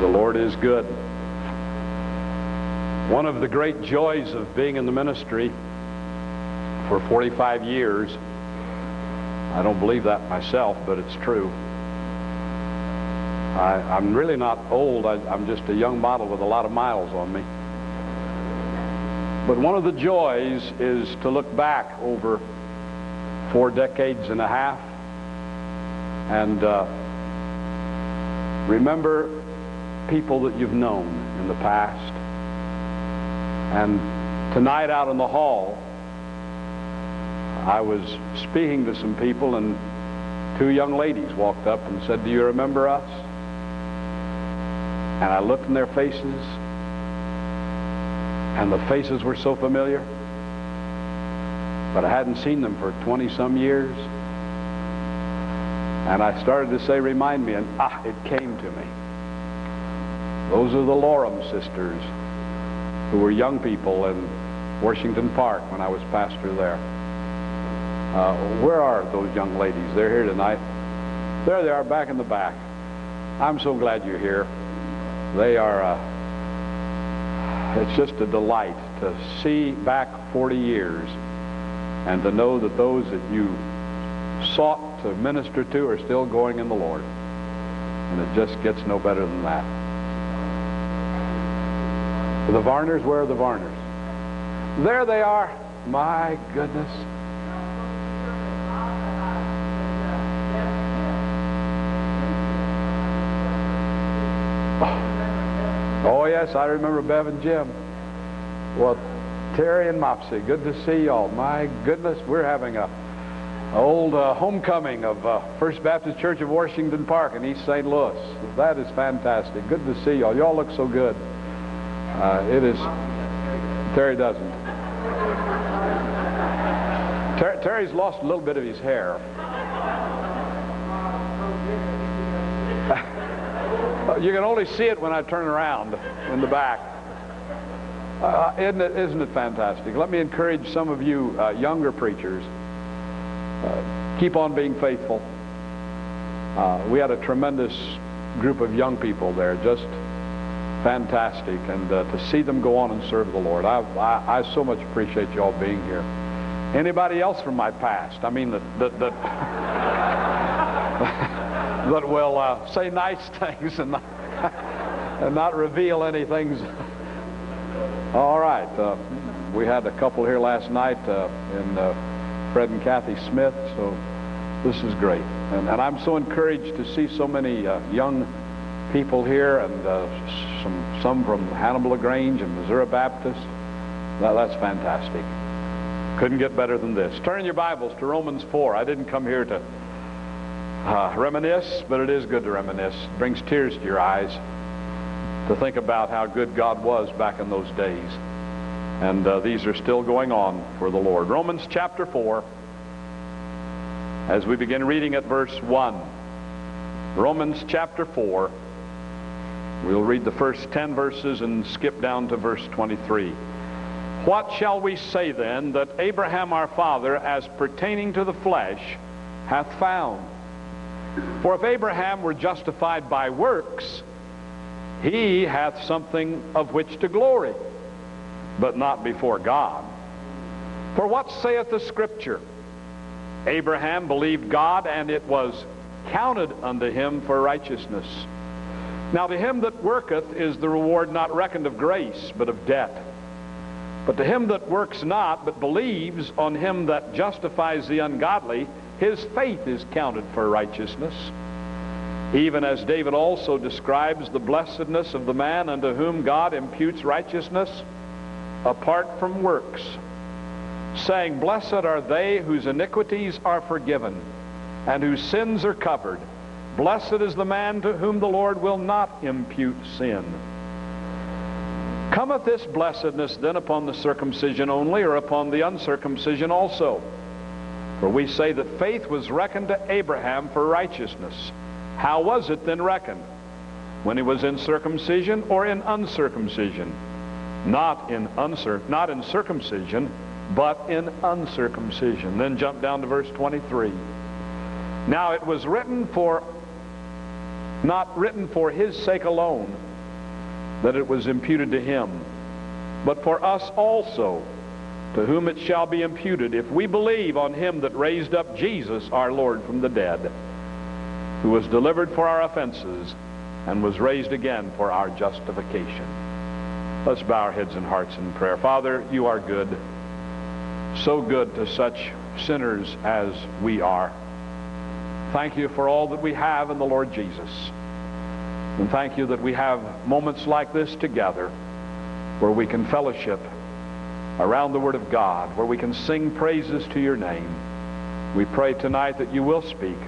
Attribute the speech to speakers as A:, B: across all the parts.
A: The Lord is good. One of the great joys of being in the ministry for 45 years, I don't believe that myself, but it's true. I, am really not old. I, I'm just a young model with a lot of miles on me. But one of the joys is to look back over four decades and a half and uh, remember people that you've known in the past. And tonight out in the hall, I was speaking to some people, and two young ladies walked up and said, Do you remember us? And I looked in their faces, and the faces were so familiar, but I hadn't seen them for 20 some years. And I started to say, remind me, and ah, it came to me. Those are the Loram sisters who were young people in Washington Park when I was pastor there. Uh, where are those young ladies? They're here tonight. There they are, back in the back. I'm so glad you're here. They are, uh, it's just a delight to see back 40 years and to know that those that you sought to minister to are still going in the Lord. And it just gets no better than that. The Varners, where are the Varners? There they are. My goodness. Oh, yes, I remember Bev and Jim. Well, Terry and Mopsy, good to see y'all. My goodness, we're having a old uh, homecoming of uh, First Baptist Church of Washington Park in East St. Louis. That is fantastic. Good to see y'all. Y'all look so good. Uh, it is. Terry doesn't. Ter Terry's lost a little bit of his hair. you can only see it when I turn around in the back. Uh, isn't, it, isn't it fantastic? Let me encourage some of you uh, younger preachers uh, keep on being faithful. Uh, we had a tremendous group of young people there, just fantastic, and uh, to see them go on and serve the Lord. I, I, I so much appreciate you all being here. Anybody else from my past? I mean, that that that, that will uh, say nice things and not, and not reveal any things. all right, uh, we had a couple here last night uh, in Fred and Kathy Smith. So this is great. And, and I'm so encouraged to see so many uh, young people here and uh, some, some from Hannibal LaGrange and Missouri Baptist. That, that's fantastic. Couldn't get better than this. Turn your Bibles to Romans 4. I didn't come here to uh, reminisce, but it is good to reminisce. It brings tears to your eyes to think about how good God was back in those days. And uh, these are still going on for the Lord. Romans chapter 4, as we begin reading at verse 1. Romans chapter 4. We'll read the first 10 verses and skip down to verse 23. What shall we say then that Abraham our father, as pertaining to the flesh, hath found? For if Abraham were justified by works, he hath something of which to glory but not before God. For what saith the Scripture? Abraham believed God, and it was counted unto him for righteousness. Now to him that worketh is the reward not reckoned of grace, but of debt. But to him that works not, but believes on him that justifies the ungodly, his faith is counted for righteousness. Even as David also describes the blessedness of the man unto whom God imputes righteousness, apart from works, saying, Blessed are they whose iniquities are forgiven and whose sins are covered. Blessed is the man to whom the Lord will not impute sin. Cometh this blessedness then upon the circumcision only, or upon the uncircumcision also? For we say that faith was reckoned to Abraham for righteousness. How was it then reckoned? When he was in circumcision or in uncircumcision? not in uncir- not in circumcision, but in uncircumcision. Then jump down to verse 23. Now it was written for not written for his sake alone, that it was imputed to him, but for us also, to whom it shall be imputed, if we believe on him that raised up Jesus our Lord from the dead, who was delivered for our offenses and was raised again for our justification. Let's bow our heads and hearts in prayer. Father, you are good, so good to such sinners as we are. Thank you for all that we have in the Lord Jesus. And thank you that we have moments like this together where we can fellowship around the Word of God, where we can sing praises to your name. We pray tonight that you will speak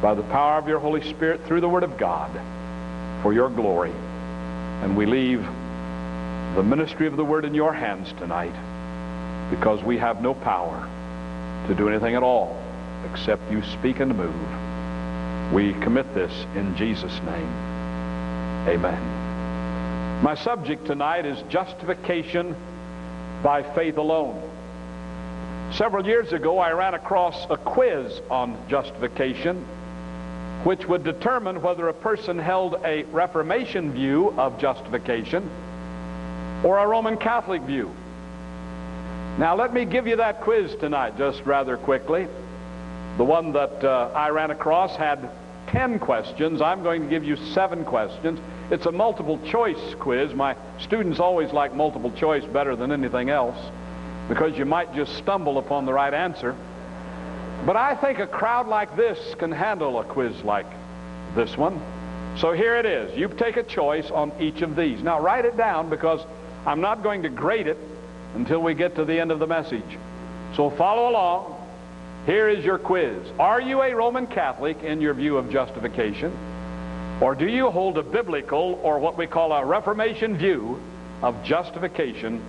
A: by the power of your Holy Spirit through the Word of God for your glory. And we leave the ministry of the Word in your hands tonight because we have no power to do anything at all except you speak and move. We commit this in Jesus' name. Amen. My subject tonight is justification by faith alone. Several years ago, I ran across a quiz on justification, which would determine whether a person held a Reformation view of justification or a Roman Catholic view. Now, let me give you that quiz tonight, just rather quickly. The one that uh, I ran across had 10 questions. I'm going to give you seven questions. It's a multiple choice quiz. My students always like multiple choice better than anything else because you might just stumble upon the right answer. But I think a crowd like this can handle a quiz like this one. So here it is. You take a choice on each of these. Now write it down because I'm not going to grade it until we get to the end of the message. So follow along. Here is your quiz. Are you a Roman Catholic in your view of justification? Or do you hold a biblical or what we call a Reformation view of justification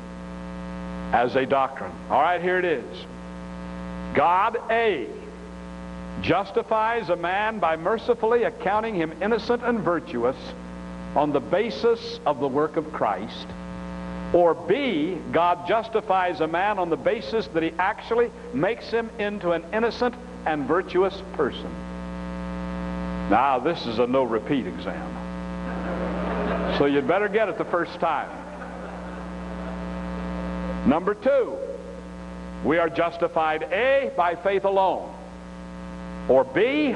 A: as a doctrine? All right, here it is. God, A, justifies a man by mercifully accounting him innocent and virtuous on the basis of the work of Christ. Or B, God justifies a man on the basis that he actually makes him into an innocent and virtuous person. Now, this is a no repeat exam. So you'd better get it the first time. Number two, we are justified A, by faith alone, or B,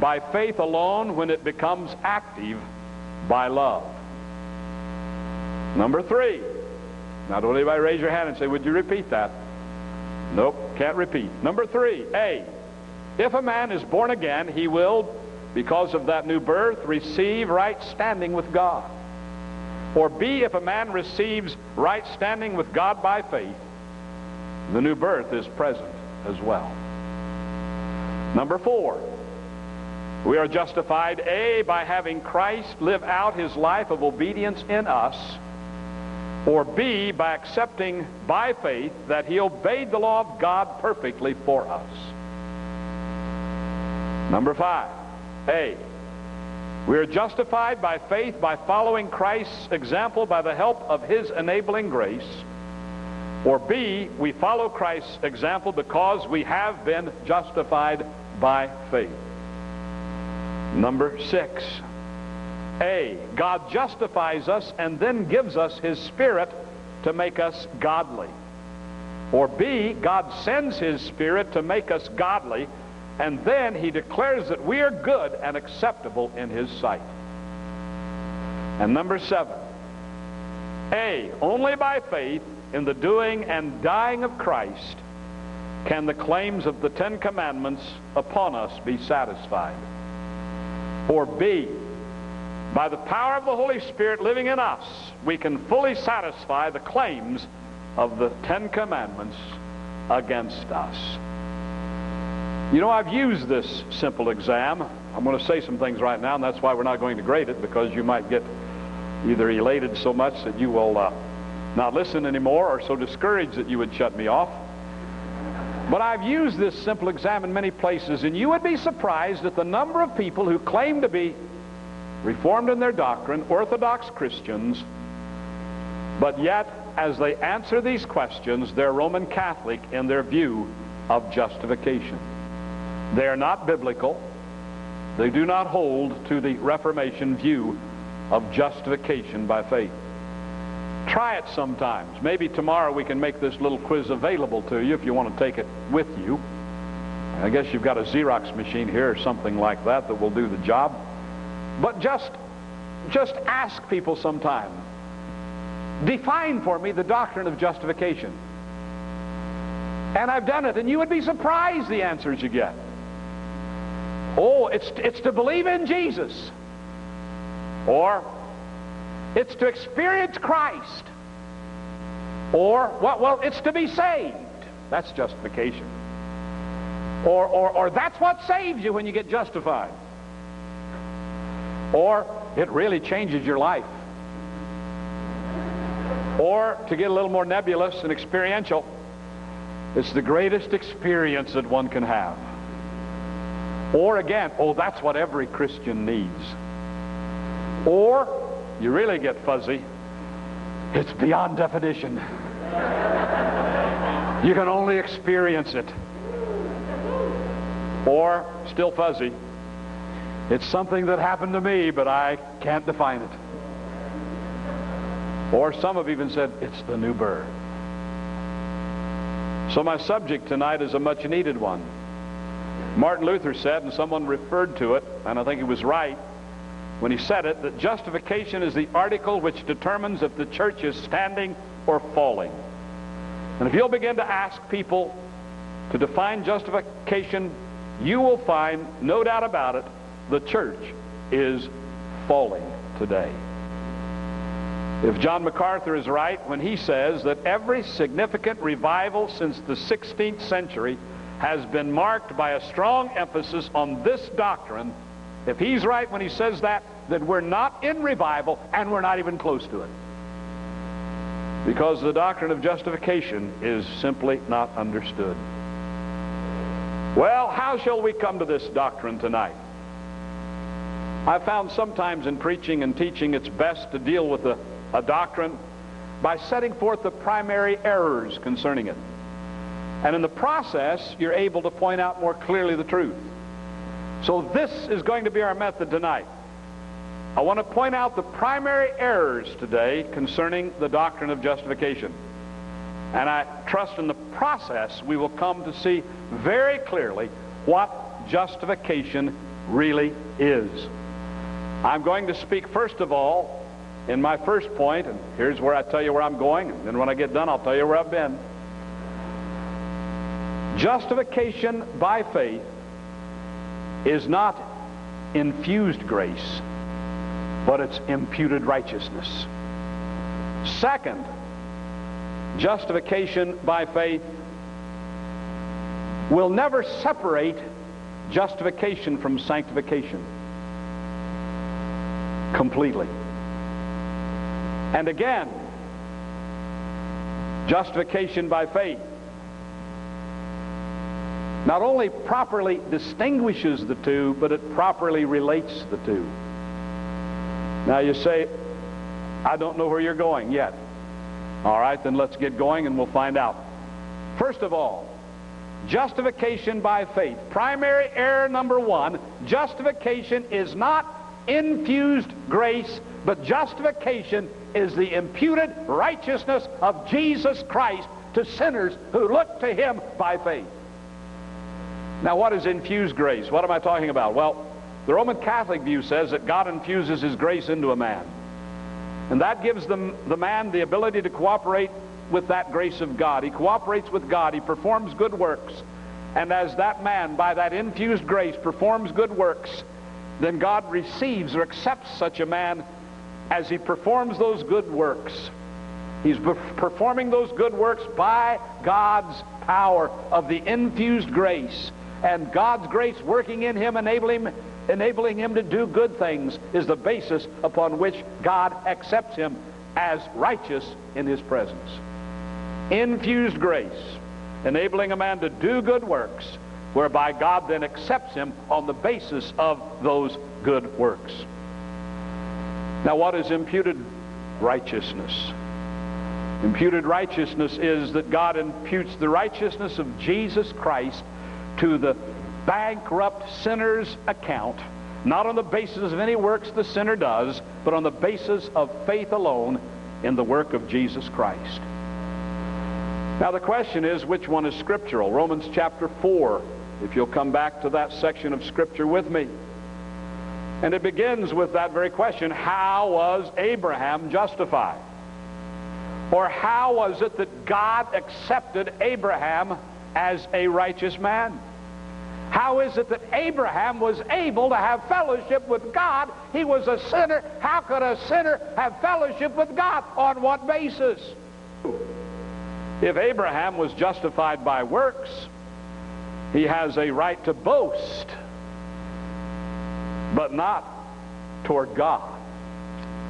A: by faith alone when it becomes active by love. Number three, now, don't anybody raise your hand and say, would you repeat that? Nope, can't repeat. Number three, A. If a man is born again, he will, because of that new birth, receive right standing with God. Or B, if a man receives right standing with God by faith, the new birth is present as well. Number four, we are justified, A, by having Christ live out his life of obedience in us or B, by accepting by faith that he obeyed the law of God perfectly for us. Number five, A, we are justified by faith by following Christ's example by the help of his enabling grace. Or B, we follow Christ's example because we have been justified by faith. Number six, a, God justifies us and then gives us His Spirit to make us godly. Or B, God sends His Spirit to make us godly, and then He declares that we are good and acceptable in His sight. And number seven, A, only by faith in the doing and dying of Christ can the claims of the Ten Commandments upon us be satisfied. Or B, by the power of the Holy Spirit living in us, we can fully satisfy the claims of the Ten Commandments against us. You know, I've used this simple exam. I'm going to say some things right now, and that's why we're not going to grade it, because you might get either elated so much that you will uh, not listen anymore, or so discouraged that you would shut me off. But I've used this simple exam in many places, and you would be surprised at the number of people who claim to be Reformed in their doctrine, Orthodox Christians, but yet, as they answer these questions, they're Roman Catholic in their view of justification. They are not biblical. They do not hold to the Reformation view of justification by faith. Try it sometimes. Maybe tomorrow we can make this little quiz available to you if you want to take it with you. I guess you've got a Xerox machine here or something like that that will do the job. But just, just ask people sometime. Define for me the doctrine of justification. And I've done it, and you would be surprised the answers you get. Oh, it's, it's to believe in Jesus. Or it's to experience Christ. Or, well, well, it's to be saved. That's justification. Or, or, or that's what saves you when you get justified. Or it really changes your life. Or to get a little more nebulous and experiential, it's the greatest experience that one can have. Or again, oh, that's what every Christian needs. Or, you really get fuzzy, it's beyond definition. You can only experience it. Or, still fuzzy, it's something that happened to me, but I can't define it. Or some have even said, it's the new birth. So my subject tonight is a much needed one. Martin Luther said, and someone referred to it, and I think he was right when he said it, that justification is the article which determines if the church is standing or falling. And if you'll begin to ask people to define justification, you will find, no doubt about it, the church is falling today. If John MacArthur is right when he says that every significant revival since the 16th century has been marked by a strong emphasis on this doctrine, if he's right when he says that, then we're not in revival and we're not even close to it. Because the doctrine of justification is simply not understood. Well, how shall we come to this doctrine tonight? I found sometimes in preaching and teaching it's best to deal with a, a doctrine by setting forth the primary errors concerning it. And in the process, you're able to point out more clearly the truth. So this is going to be our method tonight. I want to point out the primary errors today concerning the doctrine of justification. And I trust in the process we will come to see very clearly what justification really is. I'm going to speak first of all in my first point, and here's where I tell you where I'm going, and then when I get done, I'll tell you where I've been. Justification by faith is not infused grace, but it's imputed righteousness. Second, justification by faith will never separate justification from sanctification completely. And again, justification by faith not only properly distinguishes the two, but it properly relates the two. Now you say, I don't know where you're going yet. All right, then let's get going and we'll find out. First of all, justification by faith. Primary error number one, justification is not infused grace, but justification is the imputed righteousness of Jesus Christ to sinners who look to him by faith. Now, what is infused grace? What am I talking about? Well, the Roman Catholic view says that God infuses his grace into a man. And that gives the, the man the ability to cooperate with that grace of God. He cooperates with God. He performs good works. And as that man, by that infused grace, performs good works, then God receives or accepts such a man as he performs those good works. He's performing those good works by God's power of the infused grace and God's grace working in him, enabling, enabling him to do good things, is the basis upon which God accepts him as righteous in his presence. Infused grace, enabling a man to do good works, whereby God then accepts him on the basis of those good works. Now, what is imputed righteousness? Imputed righteousness is that God imputes the righteousness of Jesus Christ to the bankrupt sinner's account Not on the basis of any works the sinner does, but on the basis of faith alone in the work of Jesus Christ. Now the question is, which one is scriptural? Romans chapter 4, if you'll come back to that section of Scripture with me. And it begins with that very question, how was Abraham justified? Or how was it that God accepted Abraham as a righteous man? How is it that Abraham was able to have fellowship with God? He was a sinner. How could a sinner have fellowship with God? On what basis? If Abraham was justified by works, he has a right to boast, but not toward God.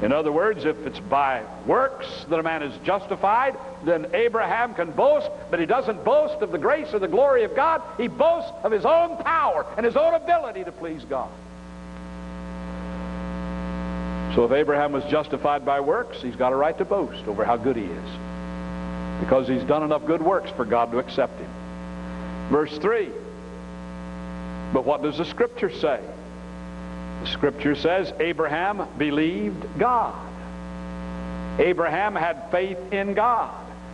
A: In other words, if it's by works that a man is justified, then Abraham can boast, but he doesn't boast of the grace or the glory of God. He boasts of his own power and his own ability to please God. So if Abraham was justified by works, he's got a right to boast over how good he is. Because he's done enough good works for God to accept him. Verse 3. But what does the scripture say? The scripture says Abraham believed God. Abraham had faith in God,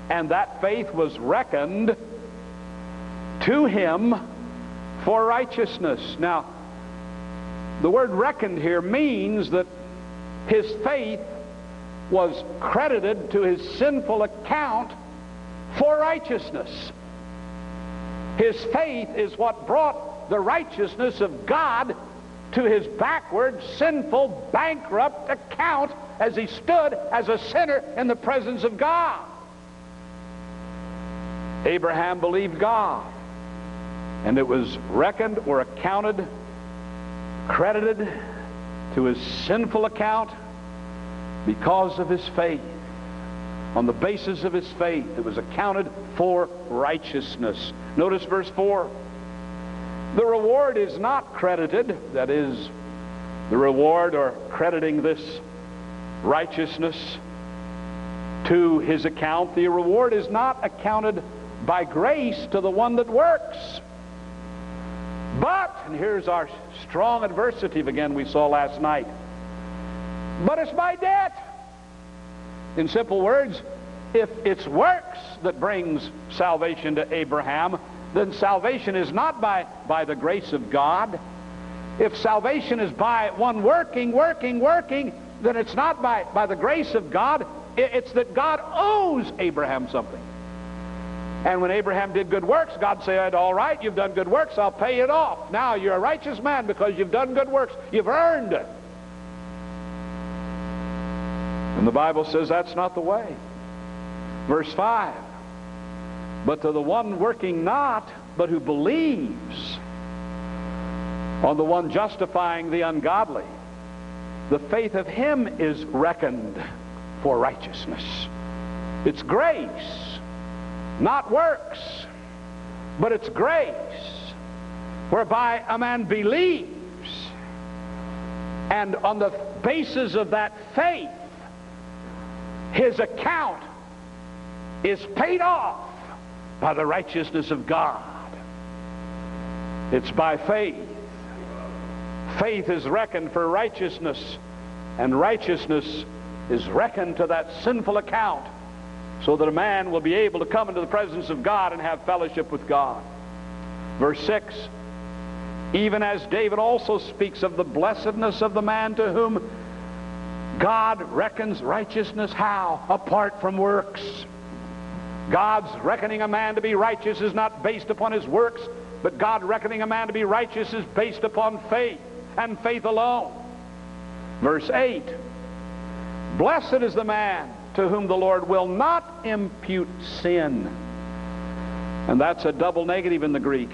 A: and that faith was reckoned to him for righteousness. Now, the word reckoned here means that his faith was credited to his sinful account for righteousness. His faith is what brought the righteousness of God to his backward, sinful, bankrupt account as he stood as a sinner in the presence of God. Abraham believed God, and it was reckoned or accounted, credited to his sinful account because of his faith. On the basis of his faith, it was accounted for righteousness. Notice verse 4. The reward is not credited, that is, the reward or crediting this righteousness to his account. The reward is not accounted by grace to the one that works. But, and here's our strong adversative again we saw last night, but it's by debt. In simple words, if it's works that brings salvation to Abraham, then salvation is not by, by the grace of God. If salvation is by one working, working, working, then it's not by, by the grace of God. It's that God owes Abraham something. And when Abraham did good works, God said, all right, you've done good works, I'll pay it off. Now you're a righteous man because you've done good works. You've earned it. And the Bible says that's not the way. Verse 5 but to the one working not, but who believes on the one justifying the ungodly, the faith of him is reckoned for righteousness. It's grace, not works, but it's grace whereby a man believes. And on the basis of that faith, his account is paid off by the righteousness of God. It's by faith. Faith is reckoned for righteousness, and righteousness is reckoned to that sinful account so that a man will be able to come into the presence of God and have fellowship with God. Verse 6 Even as David also speaks of the blessedness of the man to whom God reckons righteousness, how? Apart from works. God's reckoning a man to be righteous is not based upon his works, but God reckoning a man to be righteous is based upon faith, and faith alone. Verse 8 Blessed is the man to whom the Lord will not impute sin. And that's a double negative in the Greek.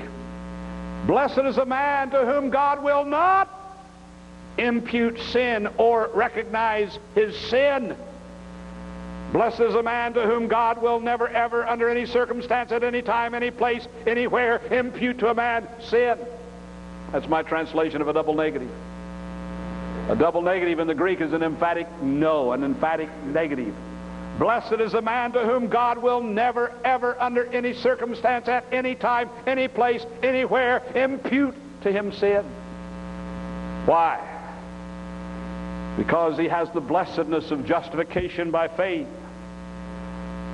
A: Blessed is a man to whom God will not impute sin or recognize his sin. Blessed is a man to whom God will never, ever, under any circumstance, at any time, any place, anywhere, impute to a man sin. That's my translation of a double negative. A double negative in the Greek is an emphatic no, an emphatic negative. Blessed is a man to whom God will never, ever, under any circumstance, at any time, any place, anywhere, impute to him sin. Why? Because he has the blessedness of justification by faith.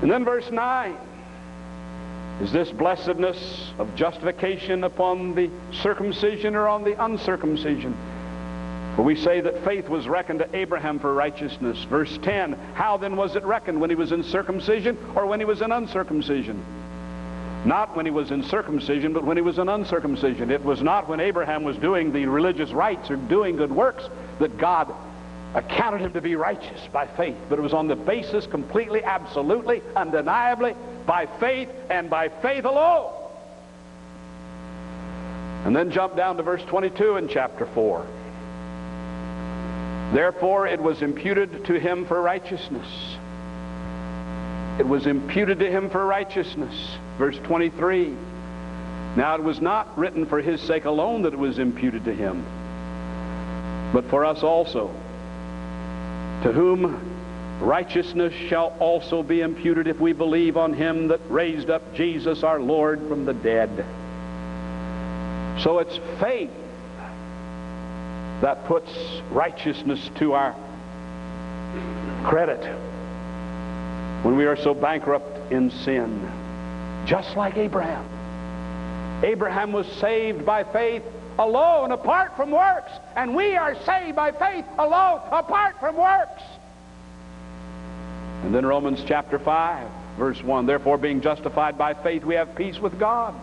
A: And then verse 9. Is this blessedness of justification upon the circumcision or on the uncircumcision? For we say that faith was reckoned to Abraham for righteousness. Verse 10, how then was it reckoned? When he was in circumcision or when he was in uncircumcision? Not when he was in circumcision, but when he was in uncircumcision. It was not when Abraham was doing the religious rites or doing good works that God accounted him to be righteous by faith. But it was on the basis completely, absolutely, undeniably, by faith and by faith alone. And then jump down to verse 22 in chapter 4. Therefore it was imputed to him for righteousness. It was imputed to him for righteousness. Verse 23. Now it was not written for his sake alone that it was imputed to him, but for us also, to whom righteousness shall also be imputed if we believe on him that raised up Jesus our Lord from the dead. So it's faith that puts righteousness to our credit when we are so bankrupt in sin. Just like Abraham. Abraham was saved by faith alone, apart from works. And we are saved by faith alone, apart from works. And then Romans chapter 5, verse 1. Therefore, being justified by faith, we have peace with God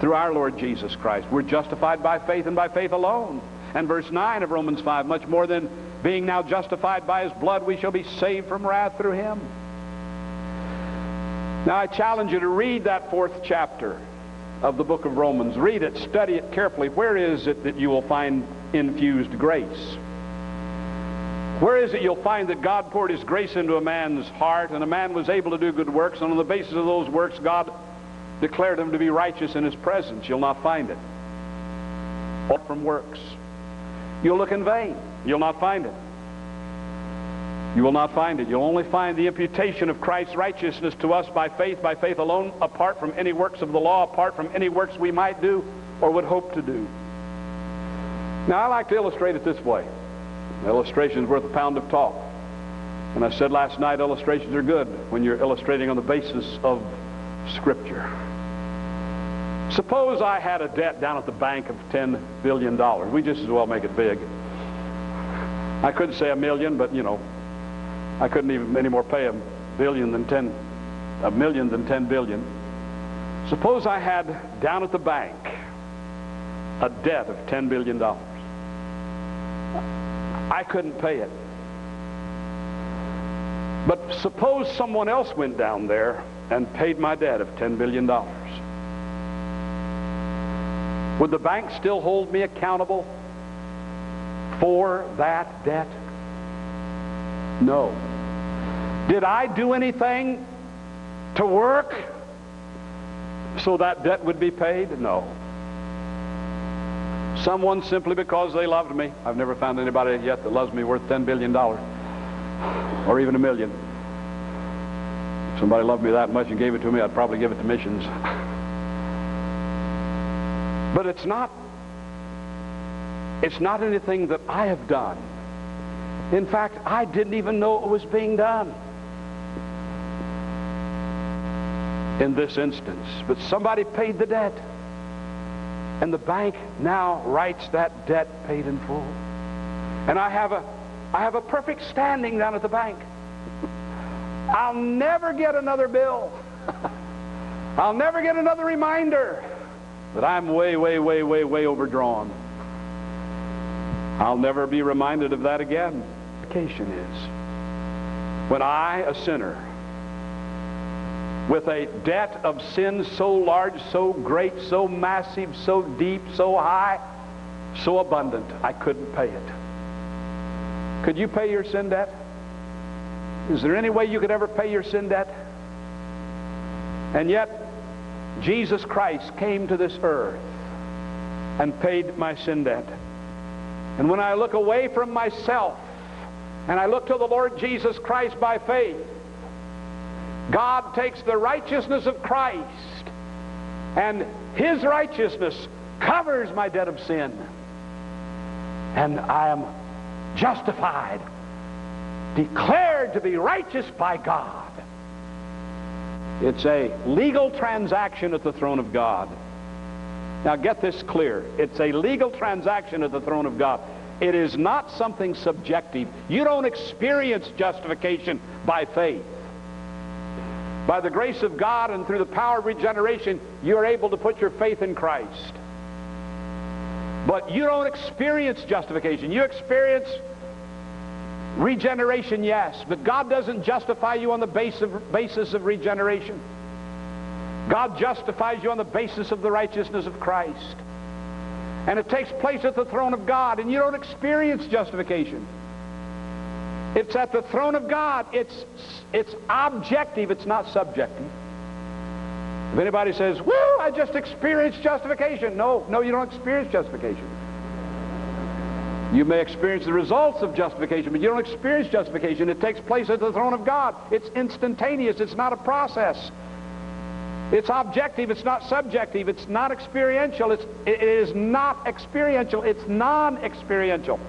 A: through our Lord Jesus Christ. We're justified by faith and by faith alone. And verse 9 of Romans 5, much more than being now justified by his blood, we shall be saved from wrath through him. Now I challenge you to read that fourth chapter of the book of Romans. Read it, study it carefully. Where is it that you will find infused grace? Where is it you'll find that God poured his grace into a man's heart and a man was able to do good works, and on the basis of those works, God declared him to be righteous in his presence? You'll not find it. All from works. You'll look in vain. You'll not find it. You will not find it. You'll only find the imputation of Christ's righteousness to us by faith, by faith alone, apart from any works of the law, apart from any works we might do or would hope to do. Now, I like to illustrate it this way. Illustration is worth a pound of talk. And I said last night, illustrations are good when you're illustrating on the basis of Scripture. Suppose I had a debt down at the bank of $10 billion. We just as well make it big. I couldn't say a million, but you know, I couldn't even anymore pay a billion than 10, a million than 10 billion. Suppose I had down at the bank a debt of $10 billion. I couldn't pay it. But suppose someone else went down there and paid my debt of $10 billion. Would the bank still hold me accountable for that debt? No. Did I do anything to work so that debt would be paid? No. Someone simply because they loved me. I've never found anybody yet that loves me worth $10 billion or even a million. If somebody loved me that much and gave it to me, I'd probably give it to missions. But it's not it's not anything that I have done. In fact, I didn't even know it was being done. In this instance, but somebody paid the debt. And the bank now writes that debt paid in full. And I have a I have a perfect standing down at the bank. I'll never get another bill. I'll never get another reminder that I'm way, way, way, way, way overdrawn. I'll never be reminded of that again. The Occasion is when I, a sinner, with a debt of sin so large, so great, so massive, so deep, so high, so abundant, I couldn't pay it. Could you pay your sin debt? Is there any way you could ever pay your sin debt? And yet, Jesus Christ came to this earth and paid my sin debt. And when I look away from myself and I look to the Lord Jesus Christ by faith, God takes the righteousness of Christ and his righteousness covers my debt of sin. and I am justified, declared to be righteous by God. It's a legal transaction at the throne of God. Now get this clear. It's a legal transaction at the throne of God. It is not something subjective. You don't experience justification by faith. By the grace of God and through the power of regeneration, you're able to put your faith in Christ. But you don't experience justification. You experience regeneration, yes, but God doesn't justify you on the basis of, basis of regeneration. God justifies you on the basis of the righteousness of Christ. And it takes place at the throne of God, and you don't experience justification. It's at the throne of God. It's, it's objective, it's not subjective. If anybody says, Woo, I just experienced justification. No, no, you don't experience justification. You may experience the results of justification, but you don't experience justification. It takes place at the throne of God. It's instantaneous. It's not a process. It's objective. It's not subjective. It's not experiential. It's, it is not experiential. It's non-experiential.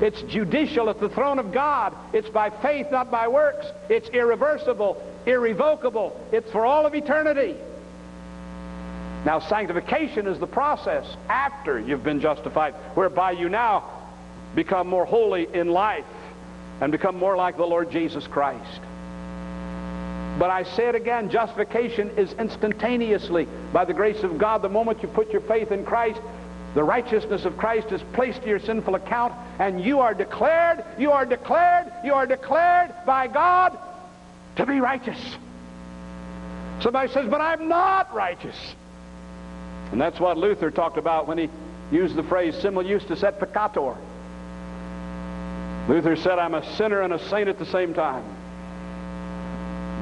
A: It's judicial at the throne of God. It's by faith, not by works. It's irreversible, irrevocable. It's for all of eternity. Now, sanctification is the process after you've been justified, whereby you now become more holy in life and become more like the Lord Jesus Christ. But I say it again, justification is instantaneously by the grace of God. The moment you put your faith in Christ, the righteousness of Christ is placed to your sinful account, and you are declared, you are declared, you are declared by God to be righteous. Somebody says, but I'm not righteous. And that's what Luther talked about when he used the phrase simul justus et peccator. Luther said, I'm a sinner and a saint at the same time.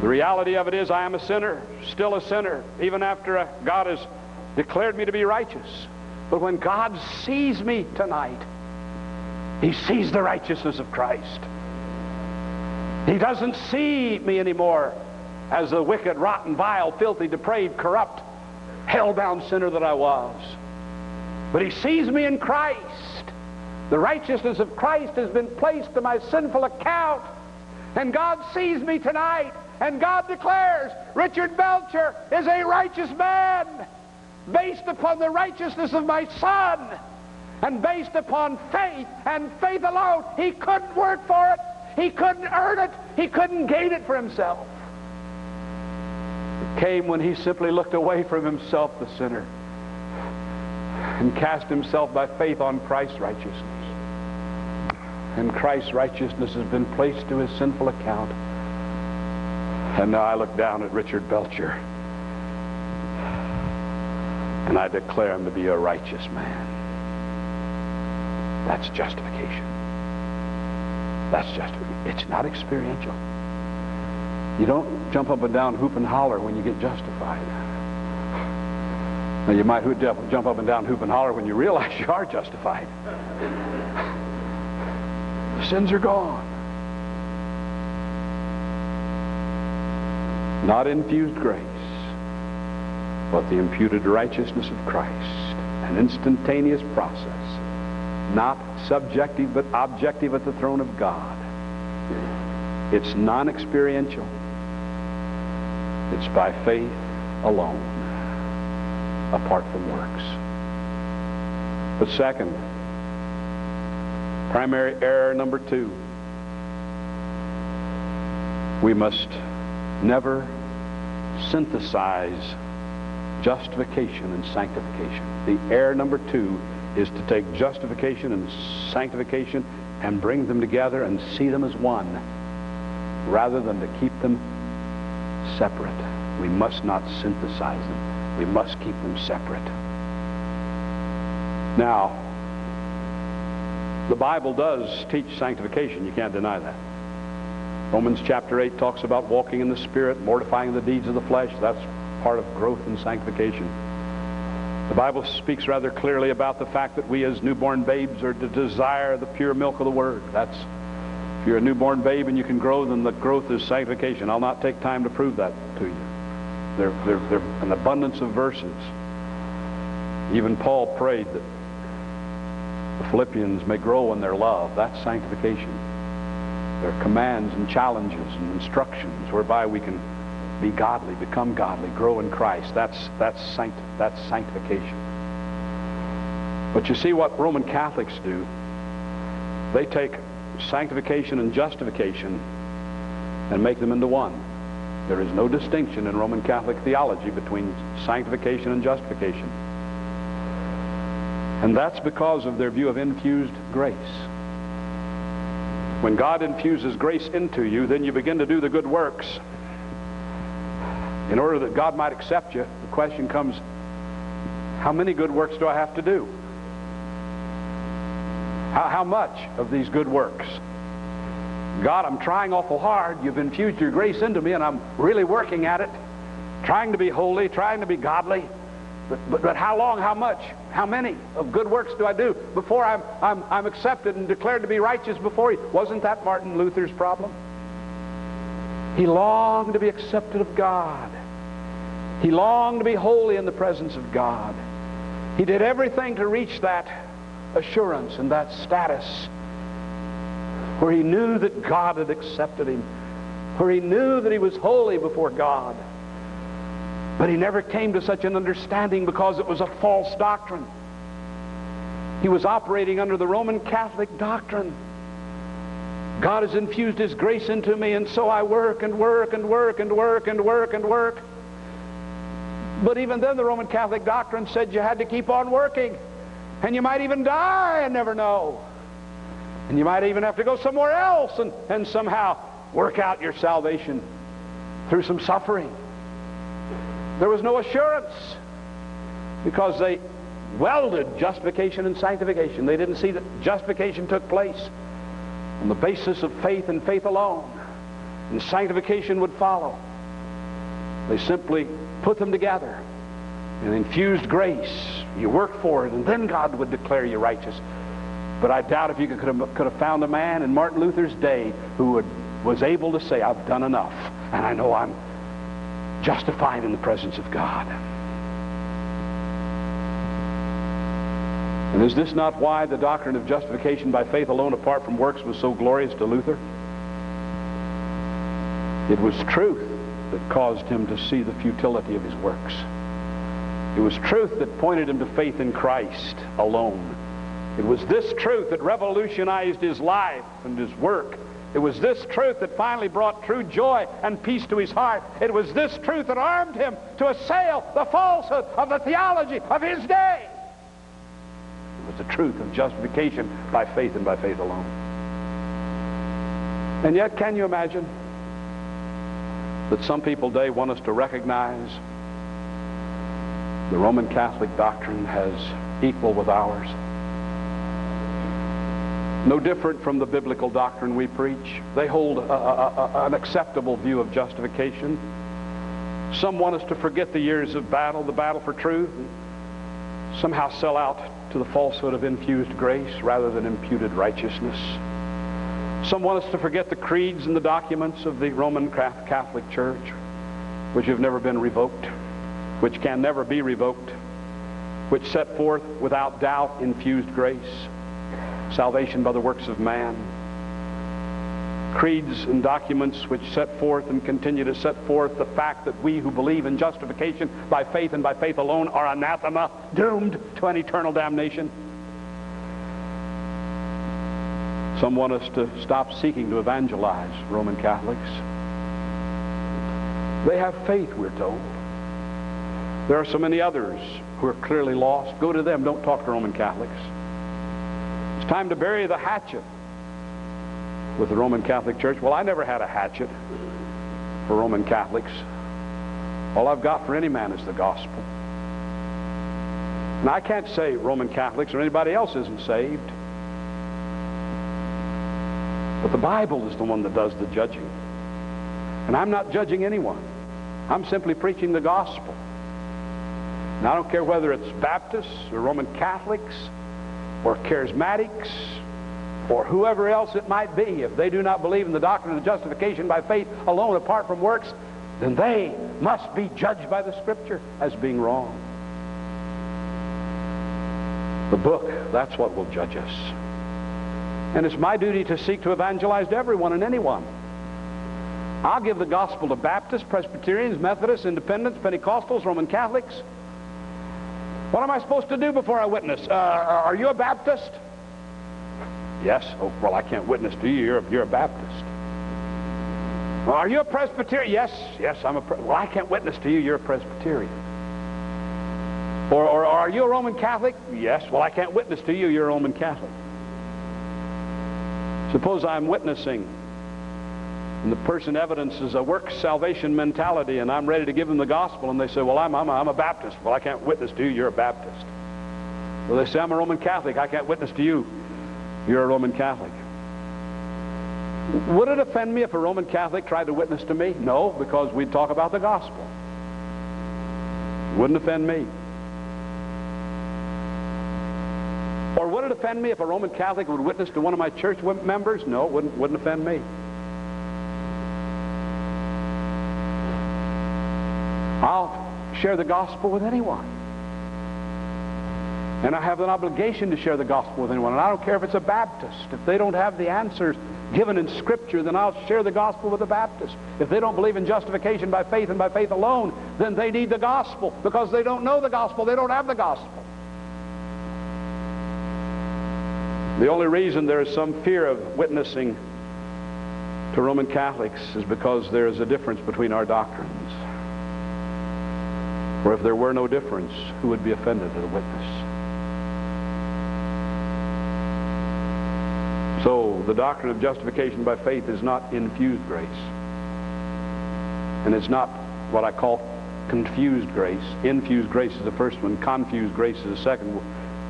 A: The reality of it is I am a sinner, still a sinner, even after God has declared me to be righteous. But when God sees me tonight, he sees the righteousness of Christ. He doesn't see me anymore as the wicked, rotten, vile, filthy, depraved, corrupt, hell-bound sinner that I was. But he sees me in Christ. The righteousness of Christ has been placed to my sinful account. And God sees me tonight. And God declares Richard Belcher is a righteous man based upon the righteousness of my son and based upon faith and faith alone. He couldn't work for it. He couldn't earn it. He couldn't gain it for himself It came when he simply looked away from himself, the sinner, and cast himself by faith on Christ's righteousness. And Christ's righteousness has been placed to his sinful account. And now I look down at Richard Belcher and I declare him to be a righteous man. That's justification. That's justification. It's not experiential. You don't jump up and down, hoop and holler when you get justified. Now, you might jump up and down, hoop and holler when you realize you are justified. The sins are gone. Not infused grace, but the imputed righteousness of Christ. An instantaneous process. Not subjective, but objective at the throne of God. It's non-experiential. It's by faith alone, apart from works. But second, primary error number two, we must never synthesize justification and sanctification. The error number two is to take justification and sanctification and bring them together and see them as one rather than to keep them separate. We must not synthesize them. We must keep them separate. Now, the Bible does teach sanctification. You can't deny that. Romans chapter 8 talks about walking in the Spirit, mortifying the deeds of the flesh. That's part of growth and sanctification. The Bible speaks rather clearly about the fact that we as newborn babes are to desire the pure milk of the Word. That's if you're a newborn babe and you can grow, then the growth is sanctification. I'll not take time to prove that to you. There, there, there an abundance of verses. Even Paul prayed that The Philippians may grow in their love. That's sanctification. There are commands and challenges and instructions whereby we can be godly, become godly, grow in Christ. That's, that's, sanct, that's sanctification. But you see what Roman Catholics do? They take sanctification and justification and make them into one. There is no distinction in Roman Catholic theology between sanctification and justification. And that's because of their view of infused grace. When God infuses grace into you, then you begin to do the good works. In order that God might accept you, the question comes, how many good works do I have to do? How, how much of these good works? God, I'm trying awful hard. You've infused your grace into me, and I'm really working at it, trying to be holy, trying to be godly. But, but, but how long, how much, how many of good works do I do before I'm, I'm, I'm accepted and declared to be righteous before you? Wasn't that Martin Luther's problem? He longed to be accepted of God. He longed to be holy in the presence of God. He did everything to reach that assurance and that status where he knew that God had accepted him, where he knew that he was holy before God. But he never came to such an understanding because it was a false doctrine. He was operating under the Roman Catholic doctrine. God has infused his grace into me, and so I work and work and work and work and work and work. But even then, the Roman Catholic doctrine said you had to keep on working. And you might even die and never know. And you might even have to go somewhere else and, and somehow work out your salvation through some suffering. There was no assurance because they welded justification and sanctification. They didn't see that justification took place on the basis of faith and faith alone. And sanctification would follow. They simply put them together and infused grace. You work for it, and then God would declare you righteous. But I doubt if you could have, could have found a man in Martin Luther's day who would, was able to say, I've done enough, and I know I'm justified in the presence of God. And is this not why the doctrine of justification by faith alone apart from works was so glorious to Luther? It was truth that caused him to see the futility of his works. It was truth that pointed him to faith in Christ alone. It was this truth that revolutionized his life and his work. It was this truth that finally brought true joy and peace to his heart. It was this truth that armed him to assail the falsehood of the theology of his day. It was the truth of justification by faith and by faith alone. And yet, can you imagine that some people today want us to recognize the Roman Catholic doctrine has equal with ours? no different from the biblical doctrine we preach. They hold a, a, a, an acceptable view of justification. Some want us to forget the years of battle, the battle for truth, and somehow sell out to the falsehood of infused grace rather than imputed righteousness. Some want us to forget the creeds and the documents of the Roman Catholic Church, which have never been revoked, which can never be revoked, which set forth without doubt infused grace salvation by the works of man. Creeds and documents which set forth and continue to set forth the fact that we who believe in justification by faith and by faith alone are anathema, doomed to an eternal damnation. Some want us to stop seeking to evangelize Roman Catholics. They have faith, we're told. There are so many others who are clearly lost. Go to them. Don't talk to Roman Catholics It's time to bury the hatchet with the Roman Catholic Church. Well, I never had a hatchet for Roman Catholics. All I've got for any man is the gospel. And I can't say Roman Catholics or anybody else isn't saved. But the Bible is the one that does the judging. And I'm not judging anyone. I'm simply preaching the gospel. And I don't care whether it's Baptists or Roman Catholics or charismatics or whoever else it might be, if they do not believe in the doctrine of justification by faith alone apart from works, then they must be judged by the Scripture as being wrong. The book, that's what will judge us. And it's my duty to seek to evangelize everyone and anyone. I'll give the gospel to Baptists, Presbyterians, Methodists, Independents, Pentecostals, Roman Catholics. What am I supposed to do before I witness? Uh, are you a Baptist? Yes. Oh, well, I can't witness to you. You're, you're a Baptist. Well, are you a Presbyterian? Yes. Yes, I'm a. Well, I can't witness to you. You're a Presbyterian. Or, or, or are you a Roman Catholic? Yes. Well, I can't witness to you. You're a Roman Catholic. Suppose I'm witnessing and the person evidences a work salvation mentality and I'm ready to give them the gospel and they say, well, I'm, I'm, a, I'm a Baptist. Well, I can't witness to you. You're a Baptist. Well, they say, I'm a Roman Catholic. I can't witness to you. You're a Roman Catholic. Would it offend me if a Roman Catholic tried to witness to me? No, because we'd talk about the gospel. Wouldn't offend me. Or would it offend me if a Roman Catholic would witness to one of my church members? No, it wouldn't, wouldn't offend me. I'll share the gospel with anyone. And I have an obligation to share the gospel with anyone. And I don't care if it's a Baptist. If they don't have the answers given in Scripture, then I'll share the gospel with the Baptist. If they don't believe in justification by faith and by faith alone, then they need the gospel because they don't know the gospel. They don't have the gospel. The only reason there is some fear of witnessing to Roman Catholics is because there is a difference between our doctrines. For if there were no difference, who would be offended at a witness? So the doctrine of justification by faith is not infused grace. And it's not what I call confused grace. Infused grace is the first one. Confused grace is the second,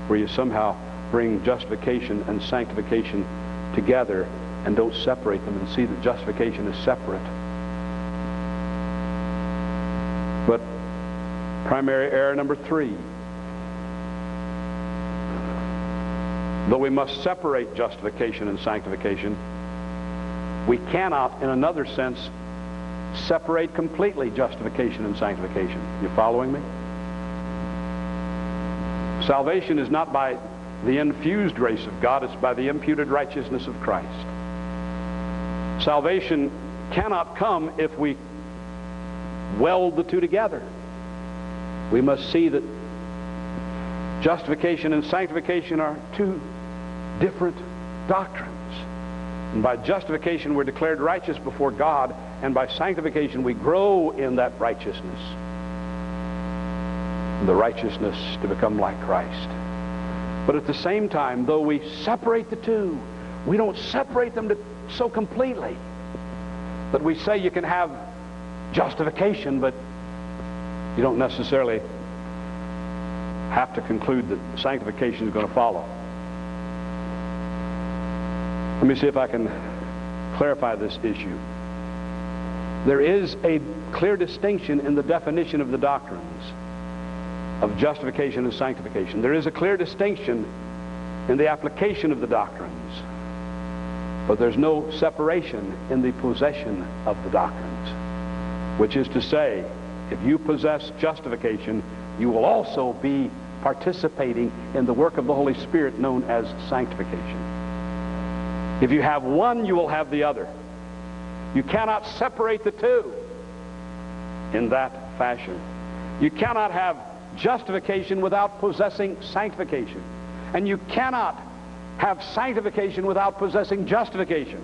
A: where you somehow bring justification and sanctification together and don't separate them and see that justification is separate. But primary error number three, though we must separate justification and sanctification, we cannot, in another sense, separate completely justification and sanctification. You following me? Salvation is not by the infused grace of God, is by the imputed righteousness of Christ. Salvation cannot come if we weld the two together. We must see that justification and sanctification are two different doctrines. And by justification, we're declared righteous before God, and by sanctification, we grow in that righteousness. The righteousness to become like Christ. But at the same time, though we separate the two, we don't separate them to, so completely that we say you can have justification, but you don't necessarily have to conclude that sanctification is going to follow. Let me see if I can clarify this issue. There is a clear distinction in the definition of the doctrines of justification and sanctification. There is a clear distinction in the application of the doctrines, but there's no separation in the possession of the doctrines, which is to say, if you possess justification, you will also be participating in the work of the Holy Spirit known as sanctification. If you have one, you will have the other. You cannot separate the two in that fashion. You cannot have justification without possessing sanctification. And you cannot have sanctification without possessing justification.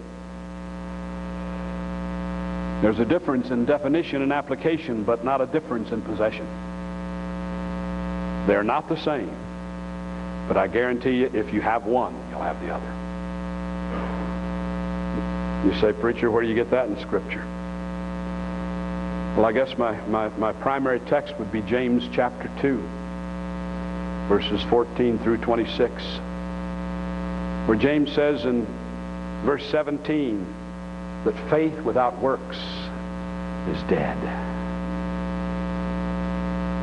A: There's a difference in definition and application, but not a difference in possession. They're not the same. But I guarantee you, if you have one, you'll have the other. You say, Preacher, where do you get that in Scripture? Well, I guess my, my, my primary text would be James chapter 2, verses 14 through 26, where James says in verse 17 that faith without works is dead.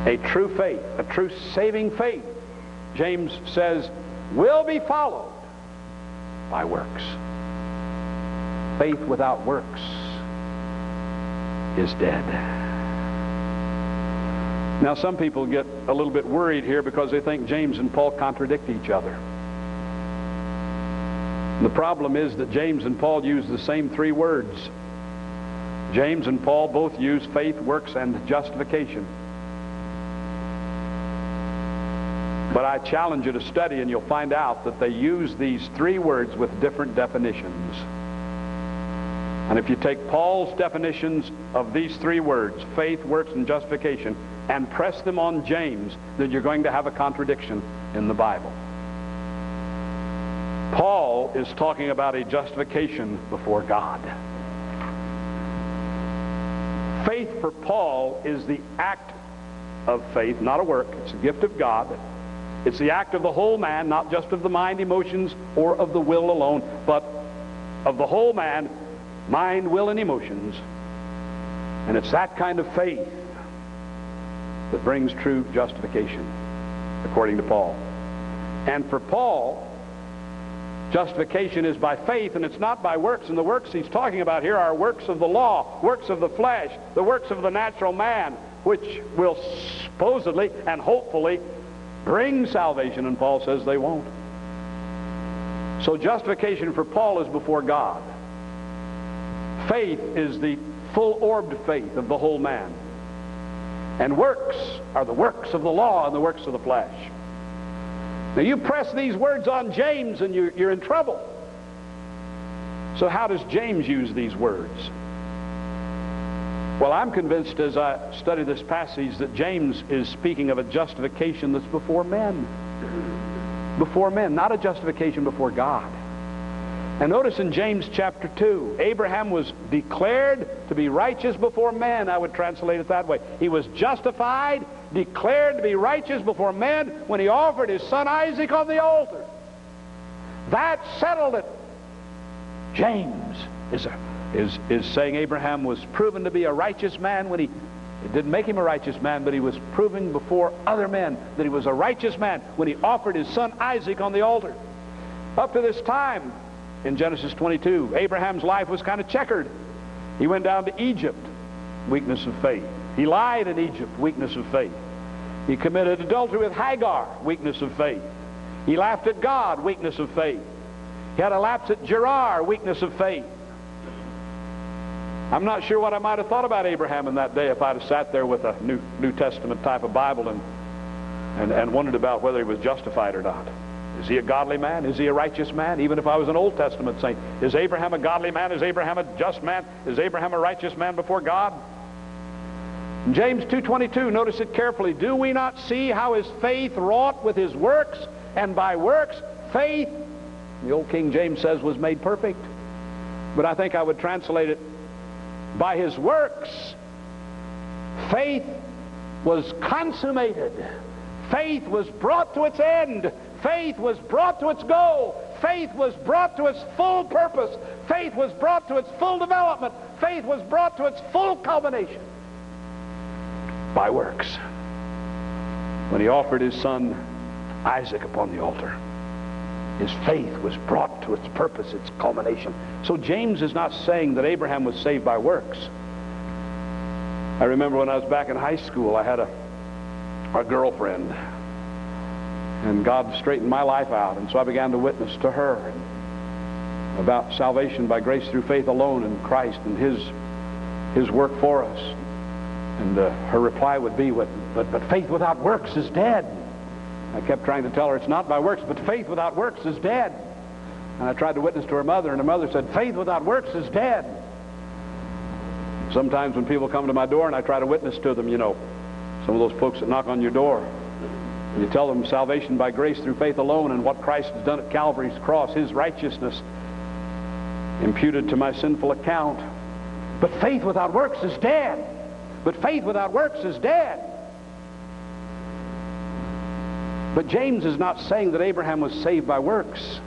A: A true faith, a true saving faith, James says, will be followed by works. Faith without works is dead. Now, some people get a little bit worried here because they think James and Paul contradict each other. The problem is that James and Paul use the same three words. James and Paul both use faith, works, and justification. But I challenge you to study and you'll find out that they use these three words with different definitions. And if you take Paul's definitions of these three words, faith, works, and justification, and press them on James, then you're going to have a contradiction in the Bible. Paul is talking about a justification before God. Faith for Paul is the act of faith, not a work. It's a gift of God. It's the act of the whole man, not just of the mind, emotions, or of the will alone, but of the whole man, mind, will, and emotions. And it's that kind of faith that brings true justification, according to Paul. And for Paul, justification is by faith and it's not by works. And the works he's talking about here are works of the law, works of the flesh, the works of the natural man, which will supposedly and hopefully bring salvation. And Paul says they won't. So justification for Paul is before God. Faith is the full-orbed faith of the whole man. And works are the works of the law and the works of the flesh. Now you press these words on James and you're, you're in trouble. So how does James use these words? Well, I'm convinced as I study this passage that James is speaking of a justification that's before men. Before men, not a justification before God. And notice in James chapter 2, Abraham was declared to be righteous before men. I would translate it that way. He was justified, declared to be righteous before men when he offered his son Isaac on the altar. That settled it. James is, a, is, is saying Abraham was proven to be a righteous man when he it didn't make him a righteous man, but he was proving before other men that he was a righteous man when he offered his son Isaac on the altar. Up to this time, in Genesis 22. Abraham's life was kind of checkered. He went down to Egypt, weakness of faith. He lied in Egypt, weakness of faith. He committed adultery with Hagar, weakness of faith. He laughed at God, weakness of faith. He had a lapse at Gerar, weakness of faith. I'm not sure what I might have thought about Abraham in that day if I'd have sat there with a New, New Testament type of Bible and, and, and wondered about whether he was justified or not. Is he a godly man? Is he a righteous man? Even if I was an Old Testament saint, is Abraham a godly man? Is Abraham a just man? Is Abraham a righteous man before God? James 2.22, notice it carefully. Do we not see how his faith wrought with his works? And by works, faith, the old King James says, was made perfect. But I think I would translate it, by his works, faith was consummated. Faith was brought to its end. Faith was brought to its goal. Faith was brought to its full purpose. Faith was brought to its full development. Faith was brought to its full culmination by works. When he offered his son Isaac upon the altar, his faith was brought to its purpose, its culmination. So James is not saying that Abraham was saved by works. I remember when I was back in high school, I had a, a girlfriend and God straightened my life out. And so I began to witness to her about salvation by grace through faith alone in Christ and His, His work for us. And uh, her reply would be, but, but faith without works is dead. I kept trying to tell her it's not by works, but faith without works is dead. And I tried to witness to her mother, and her mother said, faith without works is dead. Sometimes when people come to my door and I try to witness to them, you know, some of those folks that knock on your door, you tell them salvation by grace through faith alone and what Christ has done at Calvary's cross, his righteousness imputed to my sinful account. But faith without works is dead. But faith without works is dead. But James is not saying that Abraham was saved by works.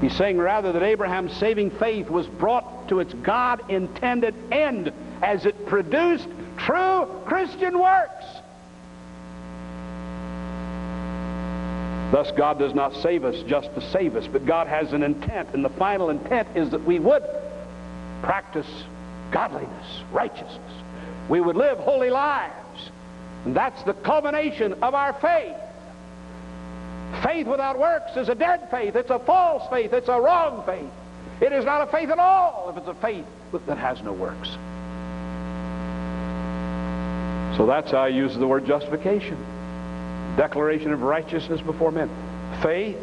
A: He's saying rather that Abraham's saving faith was brought to its God intended end as it produced true Christian works. Thus, God does not save us just to save us, but God has an intent, and the final intent is that we would practice godliness, righteousness. We would live holy lives. And that's the culmination of our faith. Faith without works is a dead faith. It's a false faith. It's a wrong faith. It is not a faith at all if it's a faith that has no works. So that's how I use the word justification. Declaration of righteousness before men. Faith.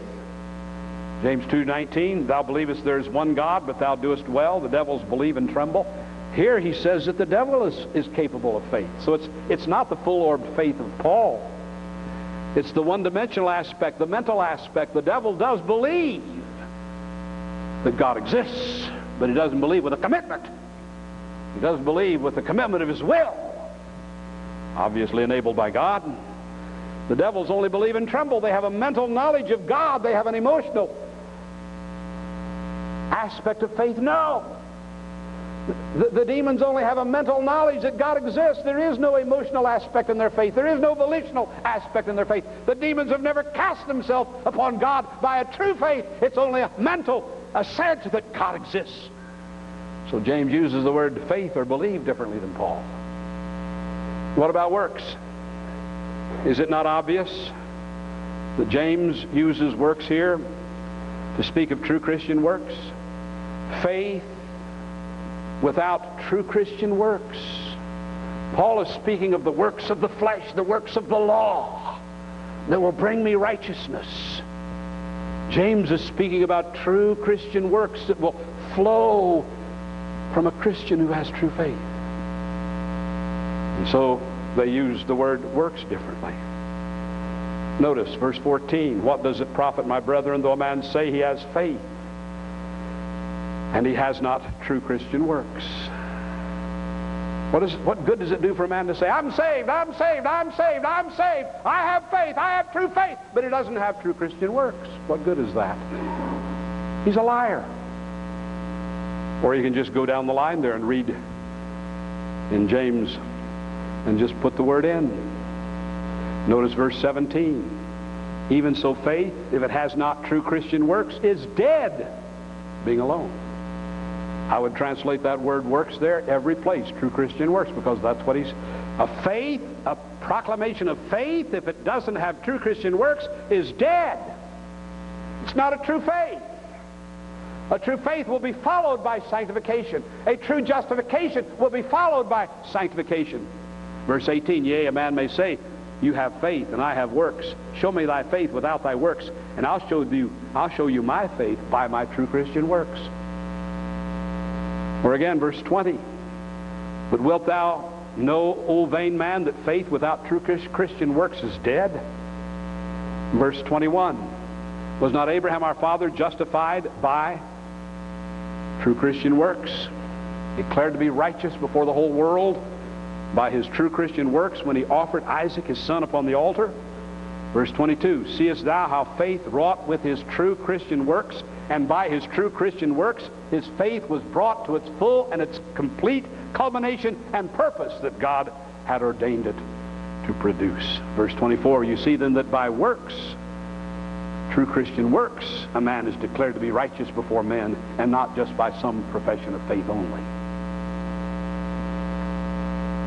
A: James 2.19, Thou believest there is one God, but thou doest well. The devils believe and tremble. Here he says that the devil is, is capable of faith. So it's, it's not the full-orbed faith of Paul. It's the one-dimensional aspect, the mental aspect. The devil does believe that God exists, but he doesn't believe with a commitment. He doesn't believe with the commitment of his will, obviously enabled by God. The devils only believe and tremble. They have a mental knowledge of God. They have an emotional aspect of faith. No. The, the, demons only have a mental knowledge that God exists. There is no emotional aspect in their faith. There is no volitional aspect in their faith. The demons have never cast themselves upon God by a true faith. It's only a mental assent that God exists. So James uses the word faith or believe differently than Paul. What about works? Is it not obvious that James uses works here to speak of true Christian works? Faith without true Christian works. Paul is speaking of the works of the flesh, the works of the law that will bring me righteousness. James is speaking about true Christian works that will flow from a Christian who has true faith. And so they use the word works differently. Notice verse 14. What does it profit, my brethren, though a man say he has faith, and he has not true Christian works? What, is, what good does it do for a man to say, I'm saved, I'm saved, I'm saved, I'm saved, I have faith, I have true faith, but he doesn't have true Christian works? What good is that? He's a liar. Or you can just go down the line there and read in James and just put the word in. Notice verse 17. Even so, faith, if it has not true Christian works, is dead, being alone. I would translate that word works there every place, true Christian works, because that's what he's. A faith, a proclamation of faith, if it doesn't have true Christian works, is dead. It's not a true faith. A true faith will be followed by sanctification. A true justification will be followed by sanctification. Verse 18, Yea, a man may say, You have faith, and I have works. Show me thy faith without thy works, and I'll show you, I'll show you my faith by my true Christian works. Or again, verse 20. But wilt thou know, O vain man, that faith without true Christian works is dead? Verse 21. Was not Abraham our father justified by true Christian works? Declared to be righteous before the whole world by his true Christian works when he offered Isaac his son upon the altar? Verse 22, Seest thou how faith wrought with his true Christian works? And by his true Christian works, his faith was brought to its full and its complete culmination and purpose that God had ordained it to produce. Verse 24, You see then that by works, true Christian works, a man is declared to be righteous before men and not just by some profession of faith only.